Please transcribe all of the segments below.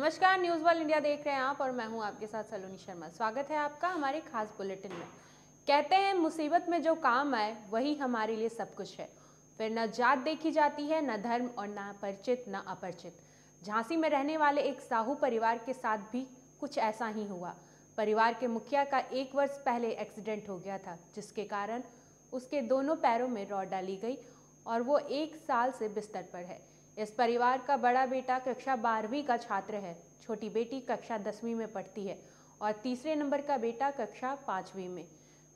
नमस्कार news world India देख रहे हैं आप और मैं हूँ आपके साथ सलोनी शर्मा। स्वागत है आपका हमारे खास बुलेटिन में। कहते हैं, मुसीबत में जो काम आए, वही हमारे लिए सब कुछ है। फिर न जात देखी जाती है, न धर्म और न परिचित, न अपरिचित। झांसी में रहने वाले एक साहू परिवार के साथ भी कुछ ऐसा ही हुआ। परिवार के मुखिया का एक वर्ष पहले एक्सीडेंट हो गया था, जिसके कारण उसके दोनों पैरों में रॉड डाली गई और वो एक साल से बिस्तर पर है। इस परिवार का बड़ा बेटा कक्षा बारहवीं का छात्र है। छोटी बेटी कक्षा दसवीं में पढ़ती है और तीसरे नंबर का बेटा कक्षा पाँचवीं में।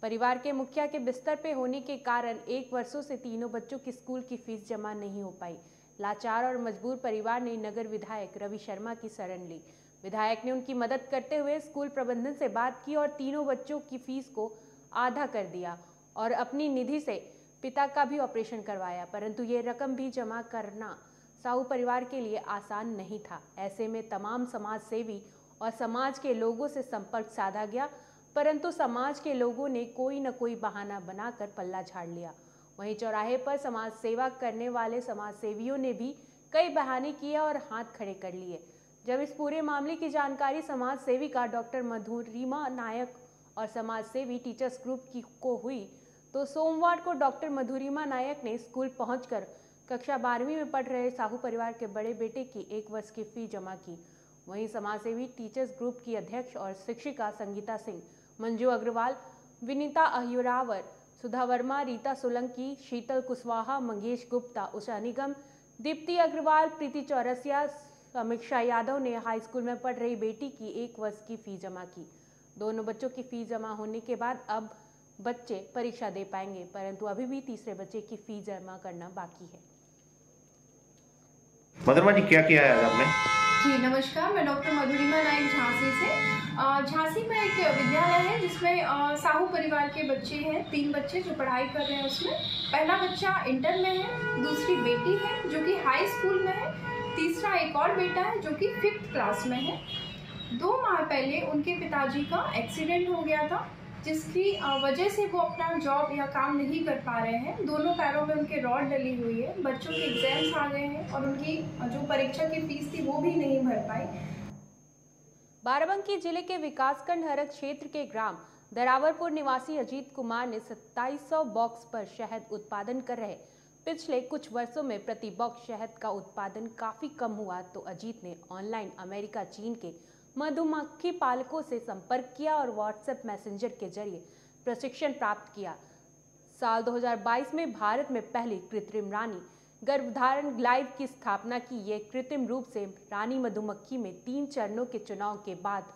परिवार के मुखिया के बिस्तर पे होने के कारण एक वर्षों से तीनों बच्चों की स्कूल की फ़ीस जमा नहीं हो पाई। लाचार और मजबूर परिवार ने नगर विधायक रवि शर्मा की शरण ली। विधायक ने उनकी मदद करते हुए स्कूल प्रबंधन से बात की और तीनों बच्चों की फ़ीस को आधा कर दिया और अपनी निधि से पिता का भी ऑपरेशन करवाया। परंतु ये रकम भी जमा करना साहू परिवार के लिए आसान नहीं था। ऐसे में तमाम समाज सेवी और समाज के लोगों से संपर्क साधा गया, परंतु समाज के लोगों ने कोई न कोई बहाना बनाकर पल्ला झाड़ लिया। वहीं चौराहे पर समाज सेवा करने वाले समाज सेवियों ने भी कई बहाने किए और हाथ खड़े कर लिए। जब इस पूरे मामले की जानकारी समाज सेविका डॉक्टर मधुरिमा नायक और समाज सेवी टीचर्स ग्रुप की को हुई तो सोमवार को डॉक्टर मधुरिमा नायक ने स्कूल पहुंचकर कक्षा बारहवीं में पढ़ रहे साहू परिवार के बड़े बेटे की एक वर्ष की फ़ी जमा की। वहीं समाजसेवी टीचर्स ग्रुप की अध्यक्ष और शिक्षिका संगीता सिंह, मंजू अग्रवाल, विनीता अह्युरावर सुधा वर्मा, रीता सोलंकी, शीतल कुशवाहा, मंगेश गुप्ता, उषा निगम, दीप्ति अग्रवाल, प्रीति चौरसिया, समीक्षा यादव ने हाई स्कूल में पढ़ रही बेटी की एक वर्ष की फ़ी जमा की। दोनों बच्चों की फ़ी जमा होने के बाद अब बच्चे परीक्षा दे पाएँगे, परंतु अभी भी तीसरे बच्चे की फ़ी जमा करना बाकी है। मदरमा जी क्या किया है आज आपने? जी, नमस्कार, मैं डॉक्टर मधुरिमा नायक झांसी से। झांसी में एक विद्यालय है जिसमें साहू परिवार के बच्चे हैं, तीन बच्चे जो पढ़ाई कर रहे हैं उसमें। पहला बच्चा इंटर में है, दूसरी बेटी है, जो कि हाई स्कूल में है। तीसरा एक और बेटा है, जो कि फिफ्थ क्लास में है। दो माह पहले उनके पिताजी का एक्सीडेंट हो गया था। जिसकी वजह से वो अपना जॉब या काम नहीं कर पा रहे हैं। दोनों पैरों में उनके रॉड डली हुई है। बच्चों के एग्ज़ाम्स आ गए हैं और उनकी जो परीक्षा की फ़ीस थी वो भी नहीं भर पाई। बाराबंकी ज़िले के विकासखंड हरक क्षेत्र के ग्राम दरावरपुर निवासी अजीत कुमार ने 2700 बॉक्स पर शहद उत्पादन कर रहे। पिछले कुछ वर्षों में प्रति बॉक्स शहद का उत्पादन काफ़ी कम हुआ तो अजीत ने ऑनलाइन अमेरिका चीन के मधुमक्खी पालकों से संपर्क किया और व्हाट्सएप मैसेंजर के ज़रिए प्रशिक्षण प्राप्त किया। साल 2022 में भारत में पहली कृत्रिम रानी गर्भधारण ग्लाइव की स्थापना की। ये कृत्रिम रूप से रानी मधुमक्खी में तीन चरणों के चुनाव के बाद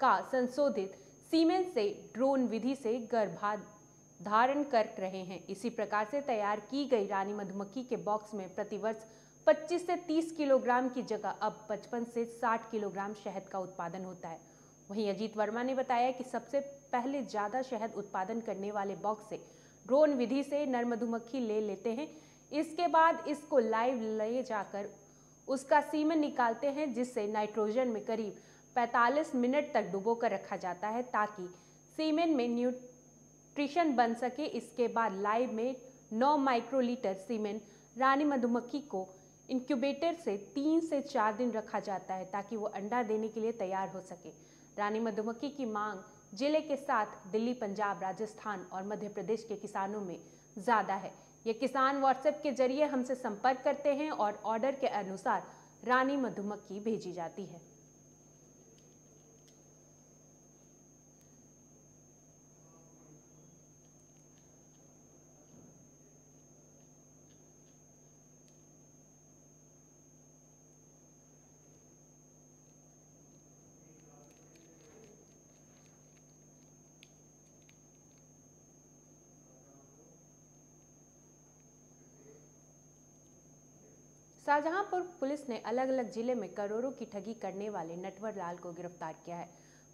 का संशोधित सीमेंट से ड्रोन विधि से गर्भाधारण कर रहे हैं। इसी प्रकार से तैयार की गई रानी मधुमक्खी के बॉक्स में प्रतिवर्ष 25 से 30 किलोग्राम की जगह, अब 55 से 60 किलोग्राम शहद का उत्पादन होता है। वहीं अजीत वर्मा ने बताया कि सबसे पहले ज़्यादा शहद उत्पादन करने वाले बॉक्स से ड्रोन विधि से नर मधुमक्खी ले लेते हैं। इसके बाद इसको लाइव ले जाकर उसका सीमन निकालते हैं, जिससे नाइट्रोजन में करीब 45 मिनट तक डुबो कर रखा जाता है, ताकि सीमेन में न्यूट्रिशन बन सके। इसके बाद लाइव में 9 माइक्रोलीटर सीमेंट रानी मधुमक्खी को इंक्यूबेटर से तीन से चार दिन रखा जाता है ताकि वो अंडा देने के लिए तैयार हो सके। रानी मधुमक्खी की मांग ज़िले के साथ दिल्ली, पंजाब, राजस्थान और मध्य प्रदेश के किसानों में ज़्यादा है। ये किसान व्हाट्सएप के ज़रिए हमसे संपर्क करते हैं और ऑर्डर के अनुसार रानी मधुमक्खी भेजी जाती है। शाहजहांपुर पुलिस ने अलग अलग ज़िले में करोड़ों की ठगी करने वाले नटवर लाल को गिरफ़्तार किया है।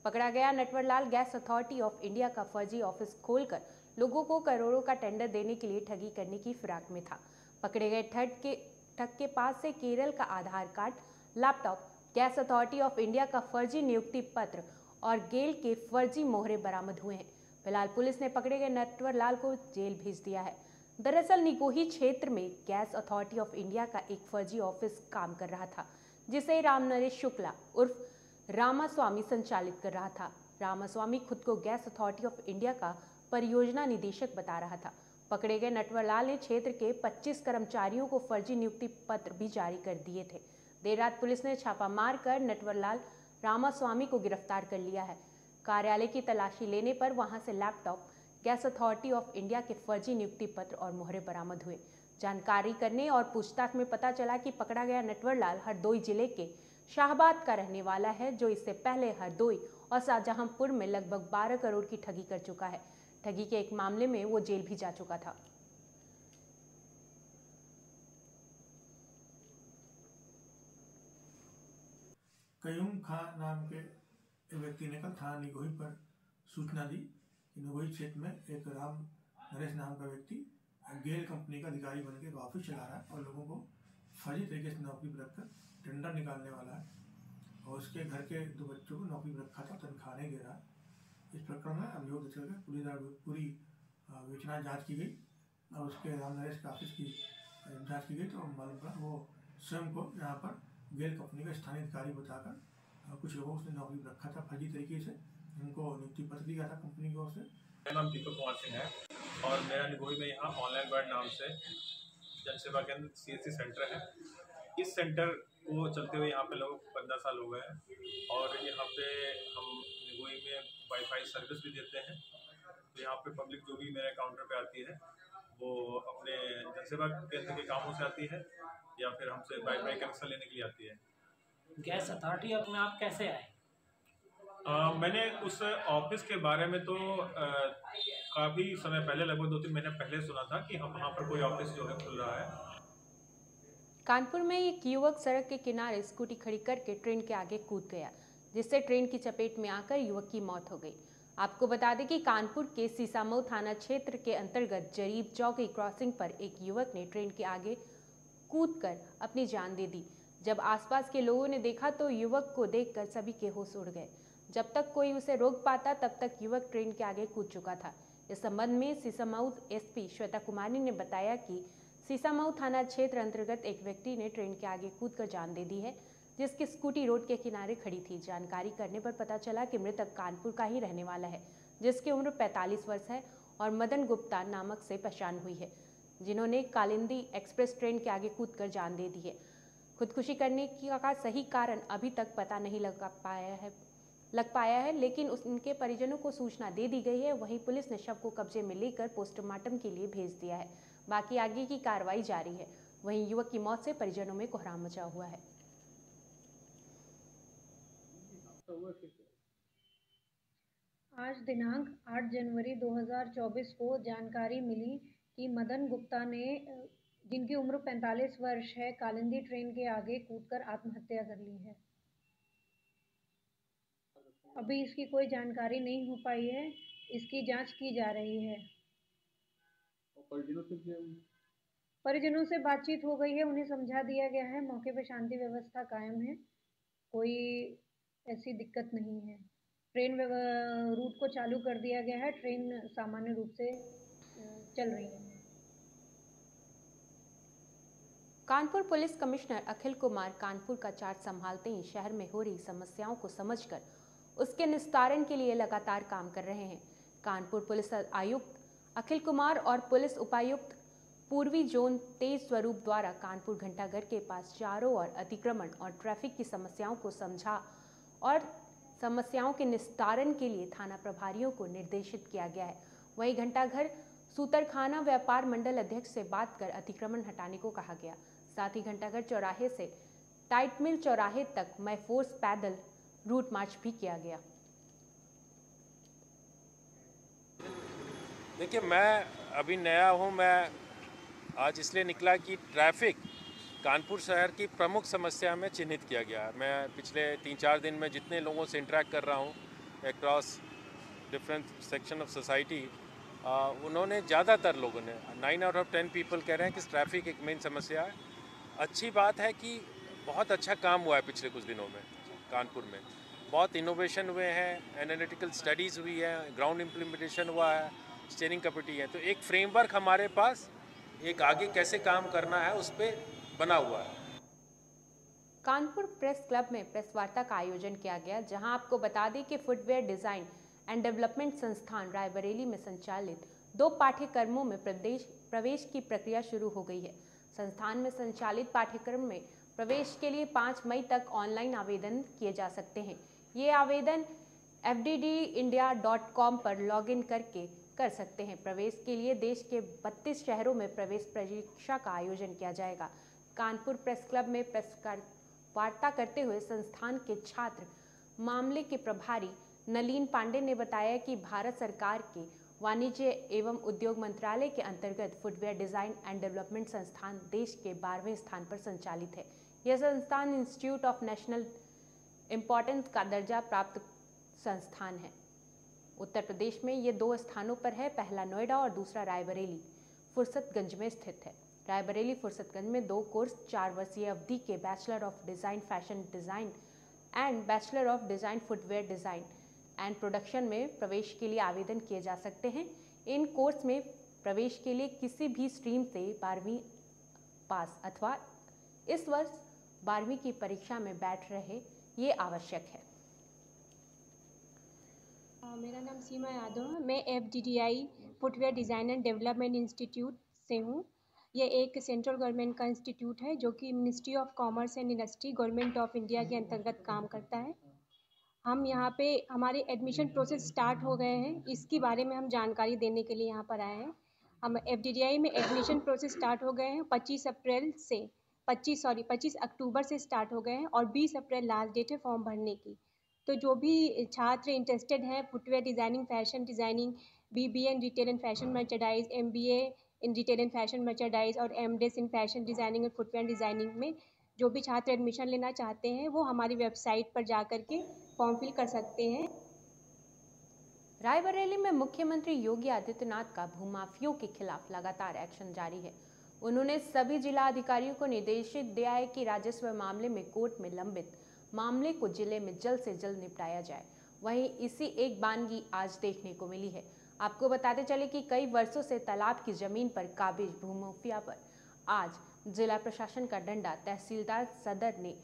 पकड़ा गया Natwar Lal gas authority of India का फर्जी ऑफ़िस खोलकर लोगों को करोड़ों का टेंडर देने के लिए ठगी करने की फिराक में था। पकड़े गए ठग के ठग के पास से केरल का Aadhaar card, laptop, gas authority of India का फर्जी नियुक्ति पत्र और गेल के फर्जी मोहरे बरामद हुए हैं। फ़िलहाल पुलिस ने पकड़े गए नटवर लाल को जेल भेज दिया है। दरअसल निकोही क्षेत्र में गैस अथॉरिटी ऑफ़ इंडिया का एक फर्जी ऑफ़िस काम कर रहा था, जिसे राम नरेश शुक्ला उर्फ़ रामास्वामी संचालित कर रहा था। रामास्वामी खुद को गैस अथॉरिटी ऑफ़ इंडिया का परियोजना निदेशक बता रहा था। पकड़े गए नटवरलाल ने क्षेत्र के 25 कर्मचारियों को फर्जी नियुक्ति पत्र भी जारी कर दिए थे। देर रात पुलिस ने छापा मार कर नटवरलाल रामास्वामी को गिरफ़्तार कर लिया है। कार्यालय की तलाशी लेने पर वहाँ से laptop gas authority of India के फर्जी नियुक्ति पत्र और मोहरे बरामद हुए। जानकारी करने और पूछताछ में पता चला कि पकड़ा गया नटवरलाल हरदोई ज़िले के शाहबाद का रहने वाला है, जो इससे पहले हरदोई और शाहजहांपुर में लगभग 12 करोड़ की ठगी कर चुका है। ठगी के एक मामले में वो जेल भी जा चुका था। कयूम खान नाम के व्यक्ति ने कल थाना निगोही पर सूचना दी। कि निगोही क्षेत्र में एक राम नरेश नाम का व्यक्ति गेल कंपनी का अधिकारी बनकर एक ऑफ़िस चला रहा है और लोगों को फर्जी तरीके से नौकरी पर रखकर टेंडर निकालने वाला है। और उसके घर के दो बच्चों को नौकरी पर रखा था तनख्वाह नहीं दे रहा इस प्रकरण में अभियोग दर्ज करके द्वारा पूरी विवेचना जाँच की गई और उसके राम नरेश के ऑफ़िस की जाँच की गई तो मालूम पड़ा वो स्वयं को यहाँ पर गेल कंपनी का स्थानीय अधिकारी बताकर कुछ लोगों को उसने नौकरी पर रखा था फर्जी तरीके से। उनको नियुक्ति पत्र दिया था कंपनी की ओर से। मेरा नाम दीपक कुमार सिंह है और मेरा निगोई में यहाँ ऑनलाइन वर्ड नाम से जनसेवा केंद्र सीएससी सेंटर है। इस सेंटर को चलते हुए यहाँ पे लोग पंद्रह साल हो गए हैं और यहाँ पे हम निगोई में वाईफाई सर्विस भी देते हैं। तो यहाँ पे पब्लिक जो भी मेरे काउंटर पे आती है वो अपने जनसेवा केंद्र के कामों से आती है या फिर हमसे वाईफाई कनेक्शन लेने के लिए आती है। गैस अथॉरिटी में आप कैसे आए? आ, मैंने उस ऑफ़िस के बारे में तो काफ़ी समय पहले लगभग दो तीन महीने पहले सुना था कि हम वहाँ पर कोई ऑफ़िस जो है खुल रहा है। कानपुर में एक युवक सड़क के किनारे स्कूटी खड़ी करके ट्रेन के आगे कूद गया जिससे ट्रेन की चपेट में आकर युवक की मौत हो गई। आपको बता दें कि कानपुर के सीसामऊ थाना क्षेत्र के अंतर्गत जरीब चौकी क्रॉसिंग पर एक युवक ने ट्रेन के आगे कूदकर अपनी जान दे दी। जब आसपास के लोगों ने देखा तो युवक को देखकर सभी के होश उड़ गए। जब तक कोई उसे रोक पाता, तब तक युवक ट्रेन के आगे कूद चुका था। इस संबंध में सीसामऊ एसपी श्वेता कुमारी ने बताया कि सीसामऊ थाना क्षेत्र अंतर्गत एक व्यक्ति ने ट्रेन के आगे कूदकर जान दे दी है, जिसकी स्कूटी रोड के किनारे खड़ी थी। जानकारी करने पर पता चला कि मृतक कानपुर का ही रहने वाला है, जिसकी उम्र 45 वर्ष है और मदन गुप्ता नामक से पहचान हुई है, जिन्होंने कालिंदी एक्सप्रेस ट्रेन के आगे कूदकर जान दे दी है। खुदकुशी करने का सही कारण अभी तक पता नहीं लग पाया है। लग पाया है, लेकिन उनके परिजनों को सूचना दे दी गई है। वहीं पुलिस ने शव को कब्जे में लेकर पोस्टमार्टम के लिए भेज दिया है। बाकी आगे की कार्रवाई जारी है। वहीं युवक की मौत से परिजनों में कोहराम मचा हुआ है। आज दिनांक 8 जनवरी 2024 को जानकारी मिली कि मदन गुप्ता ने, जिनकी उम्र 45 वर्ष है, कालिंदी ट्रेन के आगे कूदकर आत्महत्या कर ली है। अभी इसकी कोई जानकारी नहीं हो पाई है इसकी जाँच की जा रही है। परिजनों से बातचीत हो गई है उन्हें समझा दिया गया है मौके पर शांति व्यवस्था कायम है कोई ऐसी दिक्कत नहीं है। ट्रेन रूट को चालू कर दिया गया है ट्रेन सामान्य रूप से चल रही है। कानपुर पुलिस कमिश्नर अखिल कुमार कानपुर का चार्ज संभालते ही शहर में हो रही समस्याओं को समझकर उसके निस्तारण के लिए लगातार काम कर रहे हैं। कानपुर पुलिस आयुक्त अखिल कुमार और पुलिस उपायुक्त पूर्वी जोन तेज स्वरूप द्वारा कानपुर घंटाघर के पास चारों ओर अतिक्रमण और ट्रैफ़िक की समस्याओं को समझा और समस्याओं के निस्तारण के लिए थाना प्रभारियों को निर्देशित किया गया है। वहीं घंटाघर, सूतरखाना व्यापार मंडल अध्यक्ष से बात कर अतिक्रमण हटाने को कहा गया। साथ ही घंटाघर चौराहे से टाइट मिल चौराहे तक महफोर्स पैदल रूट मार्च भी किया गया। देखिए, मैं अभी नया हूँ, मैं आज इसलिए निकला कि ट्रैफ़िक कानपुर शहर की प्रमुख समस्या में चिन्हित किया गया है। मैं पिछले तीन चार दिन में जितने लोगों से इंटरेक्ट कर रहा हूँ across different section of society उन्होंने ज़्यादातर लोगों ने nine out of ten people कह रहे हैं कि ट्रैफ़िक एक मेन समस्या है। अच्छी बात है कि बहुत अच्छा काम हुआ है पिछले कुछ दिनों में। कानपुर में। बहुत इनोवेशन हुए हैं एनालिटिकल स्टडीज़ हुई है ग्राउंड इम्प्लीमेंटेशन हुआ है स्टेयरिंग कमेटी है। तो एक फ्रेमवर्क हमारे पास, एक आगे कैसे काम करना है, उस पर बना हुआ है। कानपुर प्रेस क्लब में प्रेस वार्ता का आयोजन किया गया, जहाँ आपको बता दें कि फुटवेयर डिज़ाइन एंड डेवलपमेंट संस्थान रायबरेली में संचालित दो पाठ्यक्रमों में प्रदेश, प्रवेश की प्रक्रिया शुरू हो गई है। संस्थान में संचालित पाठ्यक्रम में प्रवेश के लिए पाँच मई तक ऑनलाइन आवेदन किए जा सकते हैं। ये आवेदन fddindia.com पर लॉगिन करके कर सकते हैं। प्रवेश के लिए देश के 32 शहरों में प्रवेश परीक्षा का आयोजन किया जाएगा। कानपुर प्रेस क्लब में प्रेस वार्ता करते हुए संस्थान के छात्र, मामले के प्रभारी नलीन पांडे ने बताया कि भारत सरकार के वाणिज्य एवं उद्योग मंत्रालय के अंतर्गत फुटवेयर डिज़ाइन एंड डेवलपमेंट संस्थान देश के बारहवें स्थान पर संचालित है। यह संस्थान इंस्टीट्यूट ऑफ़ नेशनल इम्पोर्टेंस का दर्जा प्राप्त संस्थान है। उत्तर प्रदेश में ये दो स्थानों पर है, पहला नोएडा और दूसरा रायबरेली। फुर्सतगंज में स्थित है। रायबरेली फुर्सतगंज में दो कोर्स, चार वर्षीय अवधि के bachelor of design fashion design and bachelor of design footwear design and production में प्रवेश के लिए आवेदन किए जा सकते हैं। इन कोर्स में प्रवेश के लिए किसी भी स्ट्रीम से बारहवीं पास अथवा इस वर्ष बारहवीं की परीक्षा में बैठ रहे, ये आवश्यक है। मेरा नाम सीमा यादव है। मैं F D D I, footwear design and development institute से हूँ। ये एक सेंट्रल गवर्नमेंट का इंस्टीट्यूट है, जो कि ministry of commerce and industry government of India के अंतर्गत काम करता है। हम यहाँ पे, हमारे एडमिशन प्रोसेस स्टार्ट हो गए हैं। इसके बारे में हम जानकारी देने के लिए यहाँ पर आए हैं। हम एफ़ डी डी आई में एडमिशन प्रोसेस स्टार्ट हो गए हैं पच्चीस अप्रैल से। पच्चीस सॉरी पच्चीस अक्टूबर से स्टार्ट हो गए हैं और बीस अप्रैल लास्ट डेट है फॉर्म भरने की। तो जो भी छात्र इंटरेस्टेड हैं footwear designing fashion designing B B N retail and fashion merchandise M B A in retail and fashion merchandise और M Des in fashion designing और फुटवेयर डिज़ाइनिंग में जो भी छात्र एडमिशन लेना चाहते हैं, वो हमारी वेबसाइट पर जा कर के फॉर्म फिल कर सकते हैं। रायबरेली में मुख्यमंत्री योगी आदित्यनाथ का भूमाफियों के खिलाफ लगातार एक्शन जारी है। उन्होंने सभी जिला अधिकारियों को निर्देशित दिया है कि राजस्व मामले में कोर्ट में लंबित मामले को ज़िले में जल्द से जल्द निपटाया जाए। वहीं इसी एक बानगी आज देखने को मिली है। आपको बताते चले कि कई वर्षों से तालाब की ज़मीन पर काबिज भूमाफिया पर आज जिला प्रशासन का डंडा तहसीलदार सदर ने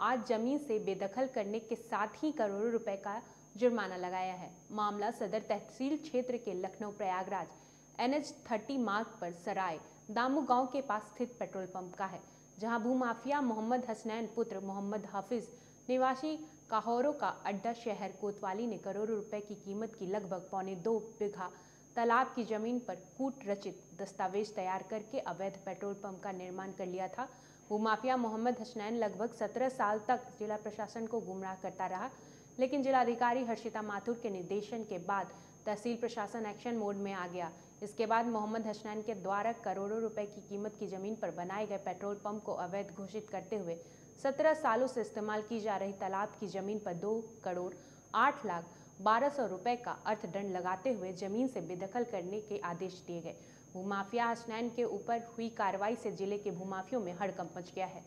आज ज़मीन से बेदखल करने के साथ ही करोड़ों रुपए का जुर्माना लगाया है। मामला सदर तहसील क्षेत्र के Lucknow Prayagraj N H thirty मार्ग पर सराय, दामू गाँव के पास स्थित पेट्रोल पंप का है, जहाँ भूमाफिया मोहम्मद हसनैन पुत्र मोहम्मद हाफिज, निवासी काहोरों का अड्डा शहर कोतवाली ने करोड़ों रुपए की कीमत की लगभग पौने दो बीघा तालाब की ज़मीन पर कूट रचित दस्तावेज़ तैयार करके अवैध पेट्रोल पंप का निर्माण कर लिया था। भूमाफिया मोहम्मद हसनैन लगभग सत्रह साल तक जिला प्रशासन को गुमराह करता रहा, लेकिन जिलाधिकारी हर्षिता माथुर के निर्देशन के बाद तहसील प्रशासन एक्शन मोड में आ गया। इसके बाद मोहम्मद हसनैन के द्वारा करोड़ों रुपए की कीमत की ज़मीन पर बनाए गए पेट्रोल पंप को अवैध घोषित करते हुए सत्रह सालों से इस्तेमाल की जा रही तालाब की ज़मीन पर दो करोड़ आठ लाख बारह सौ रुपये का अर्थदंड लगाते हुए ज़मीन से बेदखल करने के आदेश दिए गए। भूमाफिया हसनैन के ऊपर हुई कार्रवाई से ज़िले के भूमाफियों में हड़कंप मच गया है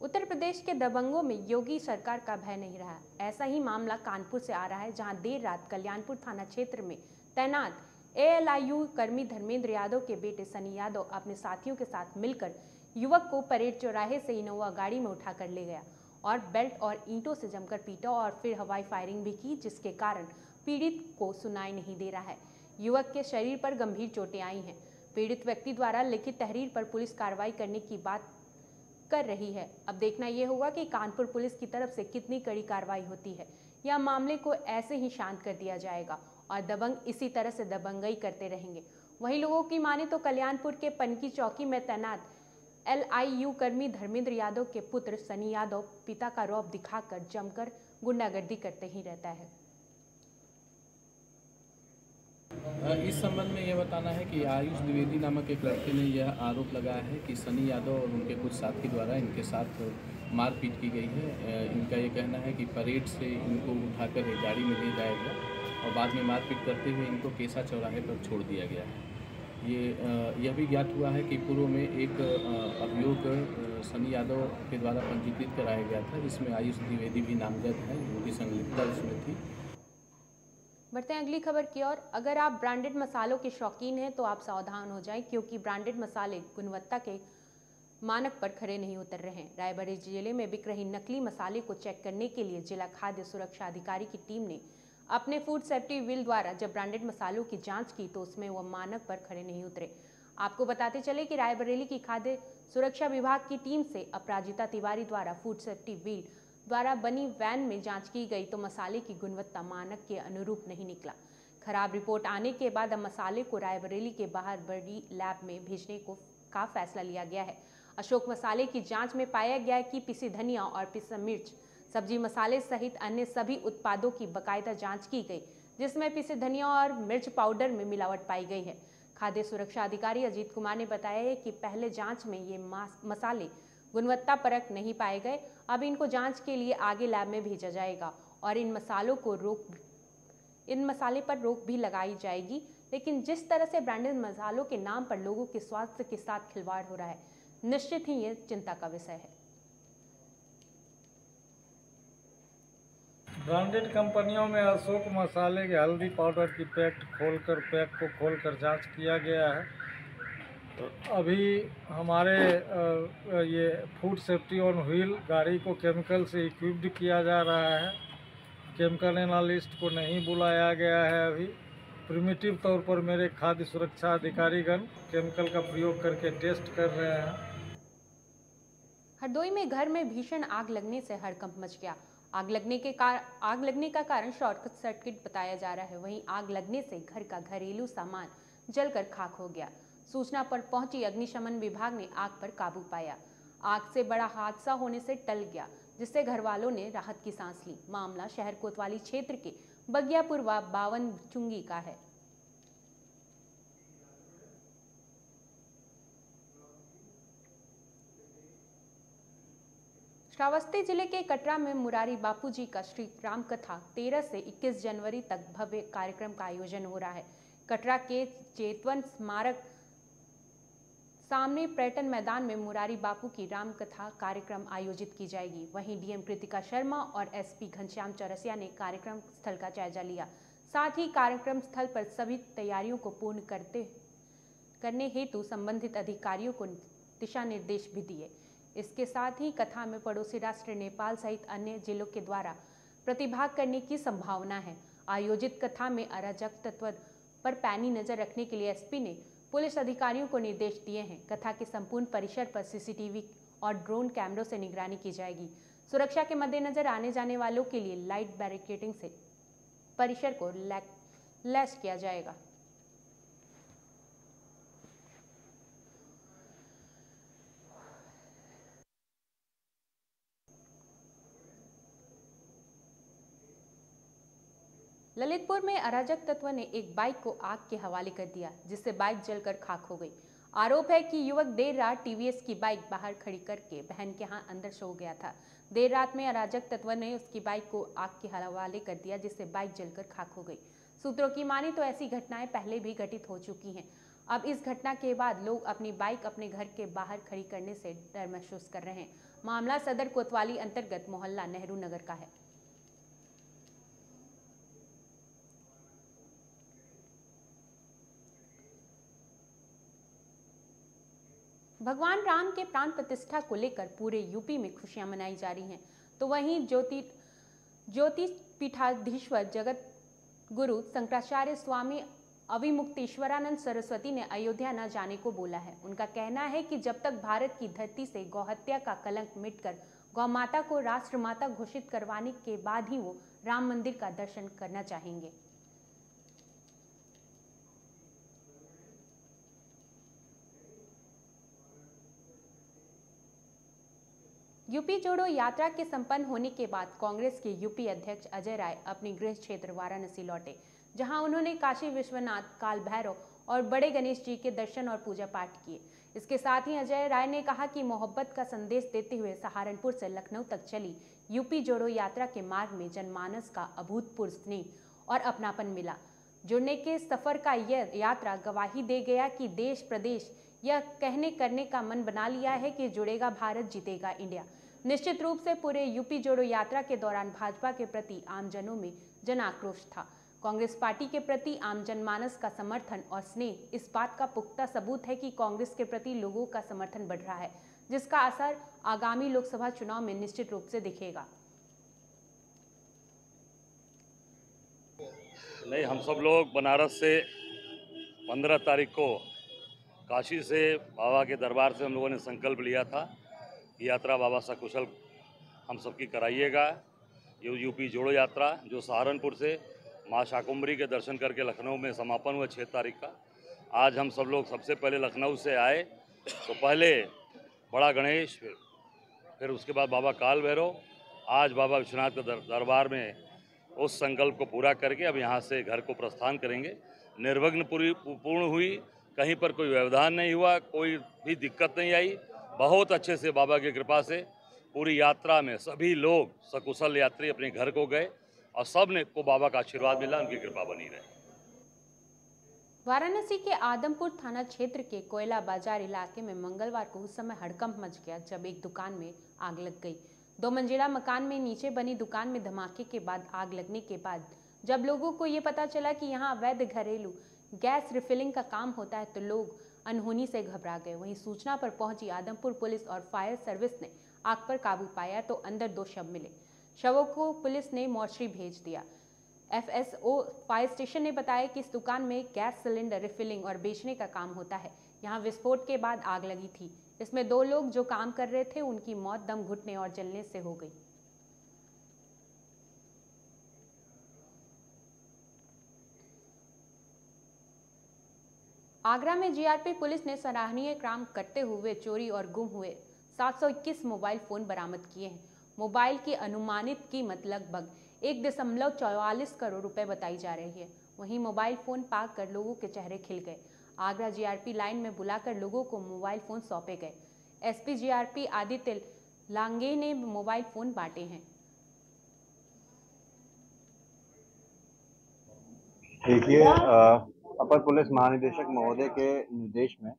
उत्तर प्रदेश के दबंगों में योगी सरकार का भय नहीं रहा। ऐसा ही मामला कानपुर से आ रहा है, जहाँ देर रात कल्याणपुर थाना क्षेत्र में तैनात एएलआईयू कर्मी धर्मेंद्र यादव के बेटे सनी यादव अपने साथियों के साथ मिलकर युवक को परेड चौराहे से इनोवा गाड़ी में उठाकर ले गया और बेल्ट और ईंटों से जमकर पीटा और फिर हवाई फायरिंग भी की, जिसके कारण पीड़ित को सुनाई नहीं दे रहा है। युवक के शरीर पर गंभीर चोटें आई हैं। पीड़ित व्यक्ति द्वारा लिखित तहरीर पर पुलिस कार्रवाई करने की बात कर रही है। अब देखना यह होगा कि कानपुर पुलिस की तरफ़ से कितनी कड़ी कार्रवाई होती है। या मामले को ऐसे ही शांत कर दिया जाएगा और दबंग इसी तरह से दबंगई करते रहेंगे। वहीं लोगों की माने तो कल्याणपुर के पनकी चौकी में तैनात एलआईयू कर्मी धर्मेंद्र यादव के पुत्र सनी यादव पिता का रौब दिखाकर जमकर गुंडागर्दी करते ही रहता है। इस संबंध में यह बताना है कि आयुष द्विवेदी नामक एक लड़के ने यह आरोप लगाया है कि सनी यादव और उनके कुछ साथी द्वारा इनके साथ मारपीट की गई है। इनका ये कहना है कि परेड से इनको उठाकर गाड़ी में ले जाया गया और बाद में मारपीट करते हुए इनको केसा चौराहे पर छोड़ दिया गया है। ये यह भी ज्ञात हुआ है कि पूर्व में एक अभियोग सनी यादव के द्वारा पंजीकृत कराया गया था, जिसमें आयुष द्विवेदी भी नामजद है उनकी संलिप्तता उसमें थी। बढ़ते हैं अगली खबर की ओर। अगर आप ब्रांडेड मसालों के शौकीन हैं तो आप सावधान हो जाएँ, क्योंकि ब्रांडेड मसाले गुणवत्ता के मानक पर खड़े नहीं उतर रहे हैं। रायबरेली ज़िले में बिक रही नकली मसाले को चेक करने के लिए जिला खाद्य सुरक्षा अधिकारी की टीम ने अपने फ़ूड सेफ्टी विल द्वारा जब ब्रांडेड मसालों की जाँच की तो उसमें वह मानक पर खड़े नहीं उतरे। आपको बताते चले कि रायबरेली की खाद्य सुरक्षा विभाग की टीम से अपराजिता तिवारी द्वारा फ़ूड सेफ्टी व्हील द्वारा बनी वैन में जाँच की गई तो मसाले की गुणवत्ता मानक के अनुरूप नहीं निकला। खराब रिपोर्ट आने के बाद अब मसाले को रायबरेली के बाहर बड़ी लैब में भेजने को का फैसला लिया गया है। अशोक मसाले की जाँच में पाया गया कि पिसी धनिया और पिसा मिर्च, सब्ज़ी मसाले सहित अन्य सभी उत्पादों की बकायदा जाँच की गई, जिसमें पिसे धनिया और मिर्च पाउडर में मिलावट पाई गई है। खाद्य सुरक्षा अधिकारी अजीत कुमार ने बताया है कि पहले जाँच में ये मसाले गुणवत्ता परक नहीं पाए गए, अब इनको जाँच के लिए आगे लैब में भेजा जाएगा और इन मसालों को रोक इन मसाले पर रोक भी लगाई जाएगी। लेकिन जिस तरह से ब्रांडेड मसालों के नाम पर लोगों के स्वास्थ्य के साथ खिलवाड़ हो रहा है, निश्चित ही ये चिंता का विषय है। ब्रांडेड कंपनियों में अशोक मसाले के हल्दी पाउडर की पैक खोलकर पैक को खोलकर जाँच किया गया है। अभी हमारे ये फ़ूड सेफ्टी ऑन व्हील गाड़ी को केमिकल से इक्विप्ड किया जा रहा है। केमिकल एनालिस्ट को नहीं बुलाया गया है अभी। प्रिमिटिव तौर पर मेरे खाद्य सुरक्षा अधिकारीगण केमिकल का प्रयोग करके टेस्ट कर रहे हैं। हरदोई में घर में भीषण आग लगने से हड़कंप मच गया। आग लगने के कार आग लगने का कारण शॉर्ट सर्किट बताया जा रहा है। वहीं आग लगने से घर का घरेलू सामान जलकर खाक हो गया। सूचना पर पहुँची अग्निशमन विभाग ने आग पर काबू पाया। आग से बड़ा हादसा होने से टल गया, जिससे घर वालों ने राहत की सांस ली। मामला शहर कोतवाली क्षेत्र के बगियापुर व बावन चुंगी का है। श्रावस्ती ज़िले के कटरा में मुरारी बापू जी का श्री राम कथा 13 से 21 जनवरी तक भव्य कार्यक्रम का आयोजन हो रहा है। कटरा के चेतवन स्मारक सामने पर्यटन मैदान में मुरारी बापू की राम कथा कार्यक्रम आयोजित की जाएगी। वहीं डीएम कृतिका शर्मा और एसपी घनश्याम चौरसिया ने कार्यक्रम स्थल का जायजा लिया। साथ ही कार्यक्रम स्थल पर सभी तैयारियों को पूर्ण करते, करने हेतु संबंधित अधिकारियों को दिशा निर्देश भी दिए। इसके साथ ही कथा में पड़ोसी राष्ट्र नेपाल सहित अन्य जिलों के द्वारा प्रतिभाग करने की संभावना है। आयोजित कथा में अराजक तत्व पर पैनी नज़र रखने के लिए एसपी ने पुलिस अधिकारियों को निर्देश दिए हैं। कथा के संपूर्ण परिसर पर सीसीटीवी और ड्रोन कैमरों से निगरानी की जाएगी। सुरक्षा के मद्देनजर आने जाने वालों के लिए लाइट बैरिकेडिंग से परिसर को लैस किया जाएगा। ललितपुर में अराजक तत्व ने एक बाइक को आग के हवाले कर दिया, जिससे बाइक जलकर खाक हो गई। आरोप है कि युवक देर रात टीवीएस की बाइक बाहर खड़ी करके बहन के यहाँ अंदर सो गया था। देर रात में अराजक तत्व ने उसकी बाइक को आग के हवाले कर दिया, जिससे बाइक जलकर खाक हो गई। सूत्रों की माने तो ऐसी घटनाएँ पहले भी घटित हो चुकी हैं। अब इस घटना के बाद लोग अपनी बाइक अपने घर के बाहर खड़ी करने से डर महसूस कर रहे हैं। मामला सदर कोतवाली अंतर्गत मोहल्ला नेहरू नगर का है। भगवान राम के प्राण प्रतिष्ठा को लेकर पूरे यूपी में खुशियाँ मनाई जा रही हैं। तो वहीं ज्योति ज्योतिष पीठाधीश्वर जगत गुरु शंकराचार्य स्वामी अविमुक्तेश्वरानंद सरस्वती ने अयोध्या न जाने को बोला है। उनका कहना है कि जब तक भारत की धरती से गौहत्या का कलंक मिटकर गौ माता को राष्ट्रमाता घोषित करवाने के बाद ही वो राम मंदिर का दर्शन करना चाहेंगे। यूपी जोड़ो यात्रा के संपन्न होने के बाद कांग्रेस के यूपी अध्यक्ष अजय राय अपने गृह क्षेत्र वाराणसी लौटे, जहाँ उन्होंने काशी विश्वनाथ, काल भैरव और बड़े गणेश जी के दर्शन और पूजा पाठ किए। इसके साथ ही अजय राय ने कहा कि मोहब्बत का संदेश देते हुए सहारनपुर से लखनऊ तक चली यूपी जोड़ो यात्रा के मार्ग में जनमानस का अभूतपूर्व स्नेह और अपनापन मिला। जुड़ने के सफ़र का यह यात्रा गवाही दे गया कि देश प्रदेश यह कहने करने का मन बना लिया है कि जुड़ेगा भारत, जीतेगा इंडिया। निश्चित रूप से पूरे यूपी जोड़ो यात्रा के दौरान भाजपा के प्रति आमजनों में जन आक्रोश था। कांग्रेस पार्टी के प्रति आम जनमानस का समर्थन और स्नेह, इस बात का पुख्ता सबूत है कि कांग्रेस के प्रति लोगों का समर्थन बढ़ रहा है, जिसका असर आगामी लोकसभा चुनाव में निश्चित रूप से दिखेगा। नहीं, हम सब लोग बनारस से पंद्रह तारीख को काशी से बाबा के दरबार से हम लोगों ने संकल्प लिया था। यात्रा बाबा सकुशल हम सबकी कराइएगा। ये यूपी जोड़ो यात्रा जो सहारनपुर से माँ शाकुम्भरी के दर्शन करके लखनऊ में समापन हुआ छः तारीख का। आज हम सब लोग सबसे पहले लखनऊ से आए तो पहले बड़ा गणेश फिर फिर उसके बाद बाबा काल भैरव आज बाबा विश्वनाथ के दर, दरबार में उस संकल्प को पूरा करके अब यहाँ से घर को प्रस्थान करेंगे। निर्विघ्न पूरी पूर्ण हुई कहीं पर कोई व्यवधान नहीं हुआ कोई भी दिक्कत नहीं आई। बहुत अच्छे से बाबा की कृपा से पूरी यात्रा में सभी लोग सकुशल यात्री अपने घर को गए और सबने को बाबा का आशीर्वाद मिला, उनकी कृपा बनी रहे। वाराणसी के आदमपुर थाना क्षेत्र के कोयला बाज़ार इलाके में मंगलवार को उस समय हड़कंप मच गया, जब एक दुकान में आग लग गई। दो मंजिला मकान में नीचे बनी दुकान में धमाके के बाद आग लगने के बाद जब लोगों को ये पता चला कि यहाँ अवैध घरेलू गैस रिफिलिंग का काम होता है तो लोग अनहोनी से घबरा गए। वहीं सूचना पर पहुँची आदमपुर पुलिस और फायर सर्विस ने आग पर काबू पाया तो अंदर दो शव मिले। शवों को पुलिस ने मोर्चरी भेज दिया। एफएसओ फायर स्टेशन ने बताया कि इस दुकान में गैस सिलेंडर रिफिलिंग और बेचने का काम होता है। यहाँ विस्फोट के बाद आग लगी थी। इसमें दो लोग जो काम कर रहे थे, उनकी मौत दम घुटने और जलने से हो गई। आगरा में जीआरपी पुलिस ने सराहनीय काम करते हुए चोरी और गुम हुए 721 मोबाइल फ़ोन बरामद किए हैं। मोबाइल की अनुमानित कीमत लगभग एक दशमलव चौवालीस करोड़ रुपए बताई जा रही है। वहीं मोबाइल फ़ोन पाकर कर लोगों के चेहरे खिल गए। आगरा जीआरपी लाइन में बुलाकर लोगों को मोबाइल फ़ोन सौंपे गए। एसपी जीआरपी आदित्य लांगे ने मोबाइल फ़ोन बांटे हैं। देखिए अपर पुलिस महानिदेशक महोदय के निर्देश में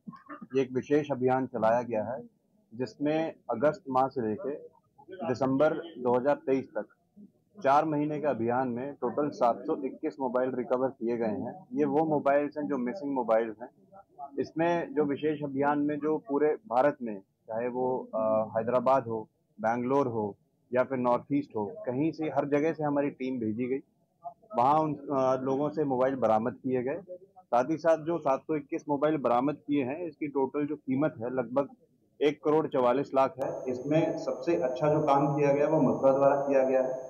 एक विशेष अभियान चलाया गया है, जिसमें अगस्त माह से लेकर दिसंबर 2023 तक चार महीने के अभियान में टोटल 721 मोबाइल रिकवर किए गए हैं। ये वो मोबाइल्स हैं जो मिसिंग मोबाइल्स हैं। इसमें जो विशेष अभियान में जो पूरे भारत में, चाहे वो हैदराबाद हो, बैंगलोर हो, या फिर नॉर्थ ईस्ट हो, कहीं से हर जगह से हमारी टीम भेजी गई। वहाँ उन लोगों से मोबाइल बरामद किए गए। साथ ही साथ जो 721 मोबाइल बरामद किए हैं, इसकी टोटल जो कीमत है लगभग एक करोड़ चवालीस लाख है। इसमें सबसे अच्छा जो काम किया गया, वो मथुरा द्वारा किया गया है।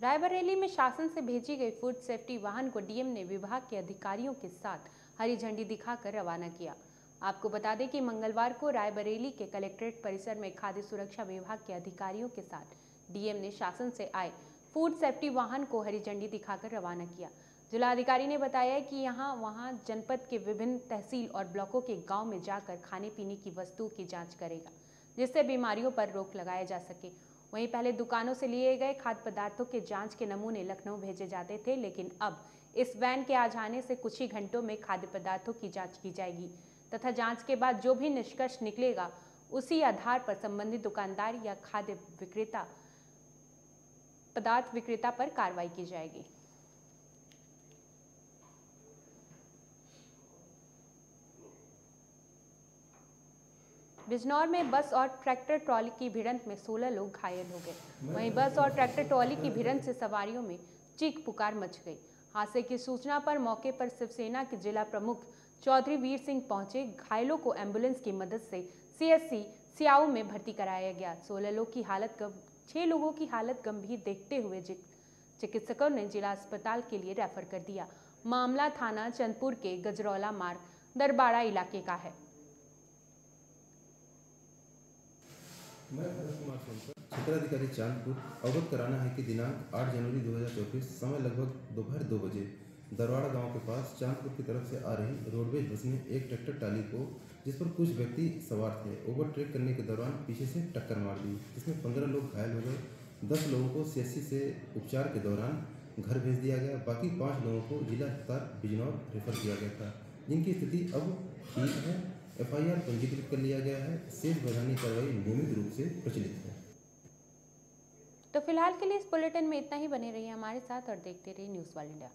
रायबरेली में शासन से भेजी गई फ़ूड सेफ्टी वाहन को डीएम ने विभाग के अधिकारियों के साथ हरी झंडी दिखाकर रवाना किया। आपको बता दें कि मंगलवार को रायबरेली के कलेक्ट्रेट परिसर में खाद्य सुरक्षा विभाग के अधिकारियों के साथ डीएम ने शासन से आए फ़ूड सेफ्टी वाहन को हरी झंडी दिखाकर रवाना किया। जिलाधिकारी ने बताया कि यहाँ, वहाँ जनपद के विभिन्न तहसील और ब्लॉकों के गाँव में जाकर खाने पीने की वस्तुओं की जाँच करेगा, जिससे बीमारियों पर रोक लगाया जा सके। वहीं पहले दुकानों से लिए गए खाद्य पदार्थों के जाँच के नमूने लखनऊ भेजे जाते थे, लेकिन अब इस वैन के आ जाने से कुछ ही घंटों में खाद्य पदार्थों की जाँच की जाएगी, तथा जाँच के बाद जो भी निष्कर्ष निकलेगा, उसी आधार पर संबंधित दुकानदार या खाद्य विक्रेता, पदार्थ विक्रेता पर कार्रवाई की जाएगी। बिजनौर में बस और ट्रैक्टर ट्रॉली की भिड़ंत में 16 लोग घायल हो गए। वहीं बस और ट्रैक्टर ट्रॉली की भिड़ंत से सवारियों में चीख पुकार मच गई। हादसे की सूचना पर मौके पर शिवसेना के जिला प्रमुख चौधरी वीर सिंह पहुँचे। घायलों को एंबुलेंस की मदद से सीएससी सियाओ में भर्ती कराया गया। सोलह लोग की हालत छह लोगों की हालत गंभीर देखते हुए चिकित्सकों ने जिला अस्पताल के लिए रेफर कर दिया। मामला थाना चंदपुर के गजरौला मार्ग, दरबाड़ा इलाके का है। मैं क्षेत्राधिकारी चांदपुर, अवगत कराना है कि दिनांक 8 जनवरी 2024 समय लगभग दोपहर दो बजे, दरवाड़ा गाँव के पास चांदपुर की तरफ़ से आ रही रोडवेज़ बस ने एक ट्रैक्टर टाली को, जिस पर कुछ व्यक्ति सवार थे। ओवरटेक करने के दौरान पीछे से टक्कर मार दी, जिसमें पंद्रह लोग घायल हो गए। दस लोगों को सी से उपचार के दौरान घर भेज दिया गया। बाकी पाँच लोगों को जिला अस्पताल बिजनौर रेफर किया गया था। जिनकी स्थिति अब ठीक है। एफआईआर पंजीकृत कर लिया गया है। शेष वैधानिक कार्रवाई नियमित रूप से प्रचलित है। तो फ़िलहाल के लिए इस बुलेटिन में इतना ही। बने रहिए हमारे साथ और देखते रहिए न्यूज़ वाल इंडिया।